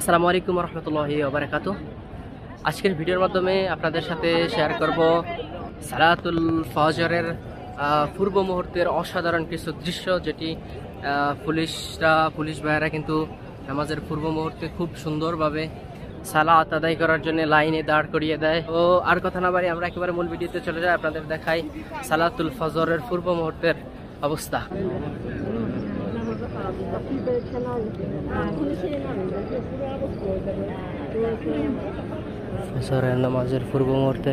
আসসালামু আলাইকুম রহমতুল্লাহি ওবরাকাত আজকের ভিডিওর মাধ্যমে আপনাদের সাথে শেয়ার করব সালাতুল ফজরের পূর্ব মুহূর্তের অসাধারণ কিছু দৃশ্য যেটি পুলিশরা, পুলিশ ভাইয়েরা কিন্তু নামাজের পূর্ব মুহূর্তে খুব সুন্দরভাবে সালাত আদায় করার জন্য লাইনে দাঁড় করিয়ে দেয়। ও, আর কথা না বাড়ি আমরা একেবারে মূল ভিডিওতে চলে যাই, আপনাদের দেখাই সালাতুল ফজরের পূর্ব মুহূর্তের অবস্থা। নামাজের পূর্ব মুহূর্তে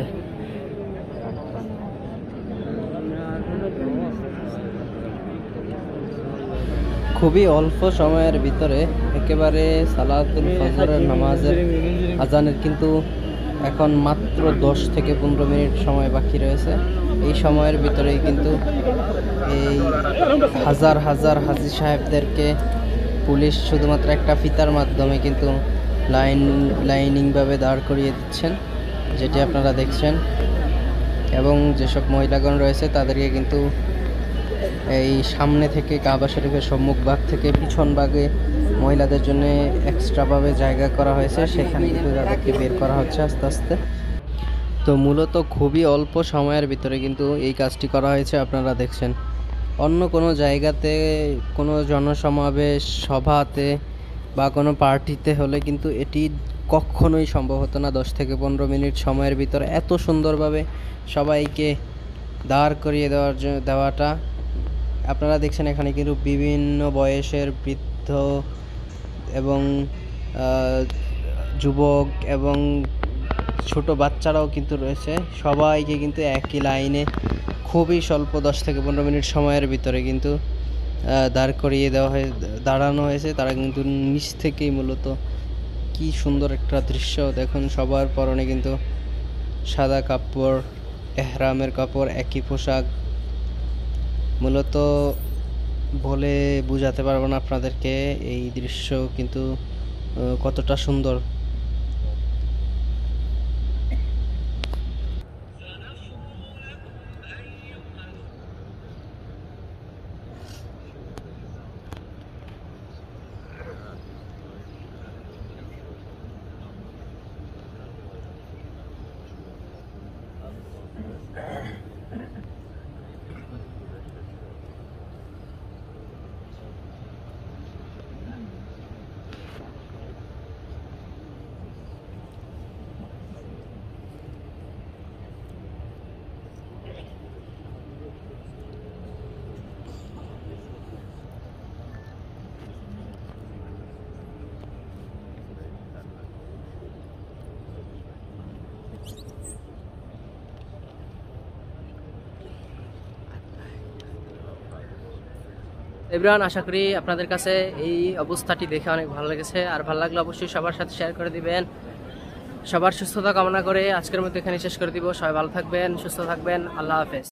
খুবই অল্প সময়ের ভিতরে একেবারে সালাতুল ফজরের নামাজের আজানের কিন্তু এখন মাত্র দশ থেকে পনেরো মিনিট সময় বাকি রয়েছে। এই সময়ের ভিতরেই কিন্তু এই হাজার হাজার হাজি সাহেবদেরকে পুলিশ শুধুমাত্র একটা ফিতার মাধ্যমে কিন্তু লাইন, লাইনিংভাবে দাঁড় করিয়ে দিচ্ছেন, যেটি আপনারা দেখছেন। এবং যেসব মহিলাগণ রয়েছে, তাদেরকে কিন্তু এই সামনে থেকে কাবা শরীফের সম্মুখ ভাগ থেকে পিছন ভাগে মহিলাদের জন্য এক্সট্রাভাবে জায়গা করা হয়েছে। সেখানে কিন্তু তাদেরকে বের করা হচ্ছে আস্তে আস্তে। তো মূলত খুবই অল্প সময়ের ভিতরে কিন্তু এই কাজটি করা হয়েছে, আপনারা দেখছেন। অন্য কোনো জায়গাতে কোনো জনসমাবেশ সভাতে বা কোনো পার্টিতে হলে কিন্তু এটি কখনোই সম্ভব হতো না। দশ থেকে পনেরো মিনিট সময়ের ভিতরে এত সুন্দরভাবে সবাইকে দাঁড় করিয়ে দেওয়ার দেওয়াটা আপনারা দেখছেন এখানে কিন্তু বিভিন্ন বয়সের বৃদ্ধ এবং যুবক এবং ছোট বাচ্চারাও কিন্তু রয়েছে। সবাইকে কিন্তু একই লাইনে খুবই স্বল্প দশ থেকে পনেরো মিনিট সময়ের ভিতরে কিন্তু দাঁড় করিয়ে দেওয়া হয়ে, দাঁড়ানো হয়েছে। তারা কিন্তু নিচ থেকেই মূলত কি সুন্দর একটা দৃশ্য দেখুন। সবার পরনে কিন্তু সাদা কাপড়, এহরামের কাপড়, একই পোশাক মূলত বলে বোঝাতে পারব না আপনাদেরকে এই দৃশ্য কিন্তু কতটা সুন্দর। এভরিওয়ান আশা করি আপনাদের কাছে এই অবস্থাটি দেখে অনেক ভালো লেগেছে। আর ভালো লাগলে অবশ্যই সবার সাথে শেয়ার করে দিবেন। সবার সুস্থতা কামনা করে আজকের মধ্যে এখানে শেষ করে দিব। সবাই ভালো থাকবেন, সুস্থ থাকবেন। আল্লাহ হাফেজ।